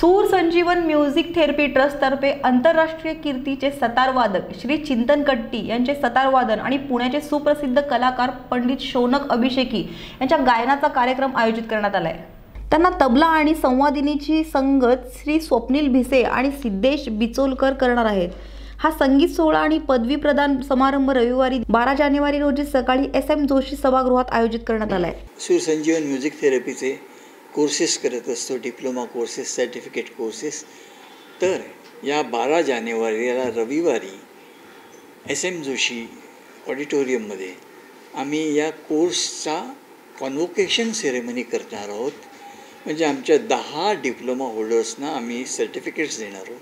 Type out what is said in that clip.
सूर संजीवन music therapy ट्रस्टतर्फे आंतरराष्ट्रीय कीर्तीचे सतारवादक श्री चिंतन कट्टी यांचे सतारवादन आणि पुण्याचे सुप्रसिद्ध कलाकार पंडित शौनक अभिषेकी यांच्या गायनाचा कार्यक्रम आयोजित करण्यात आला आहे त्यांना तबला आणि संवादिनीची संगत श्री स्वप्नील भिसे आणि सिद्धेश बिचोलकर करणार आहेत. हा संगीत सोहळा आणि पदवी प्रदान समारंभ रविवारी बारा जानेवारी रोजी सकाळी एस एम जोशी सभागृहात आयोजित करण्यात आला आहे सूरसंजीवन म्युझिक थेरपीचे कोर्सेस करत असतो डिप्लोमा कोर्सेस सर्टिफिकेट कोर्सेस तर या बारा जानेवारीला रविवारी एस एम जोशी ऑडिटोरियममध्ये आम्ही या कोर्सचा कॉन्वोकेशन सेरेमनी करणार आहोत. म्हणजे आमच्या दहा डिप्लोमा होल्डर्सना आम्ही सर्टिफिकेट्स देणार आहोत.